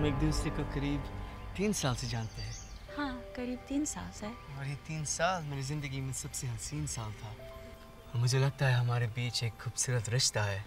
हम एक दूसरे को करीब तीन साल से जानते हैं। हाँ करीब तीन साल से। और ये तीन साल मेरी ज़िंदगी में सबसे हसीन साल था। और मुझे लगता है हमारे बीच एक खूबसूरत रिश्ता है।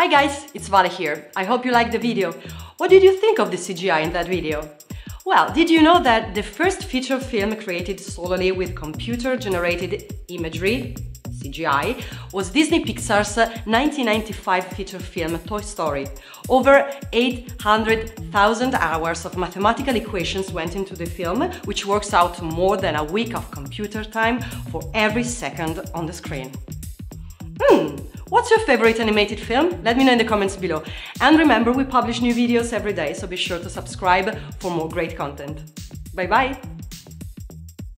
Hi guys, it's Vale here. I hope you liked the video. What did you think of the CGI in that video? Well, did you know that the first feature film created solely with computer-generated imagery, CGI, was Disney Pixar's 1995 feature film Toy Story. Over 800,000 hours of mathematical equations went into the film, which works out to more than a week of computer time for every second on the screen. Hmm, what's your favorite animated film? Let me know in the comments below. And remember, we publish new videos every day, so be sure to subscribe for more great content. Bye bye!